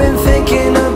I've been thinking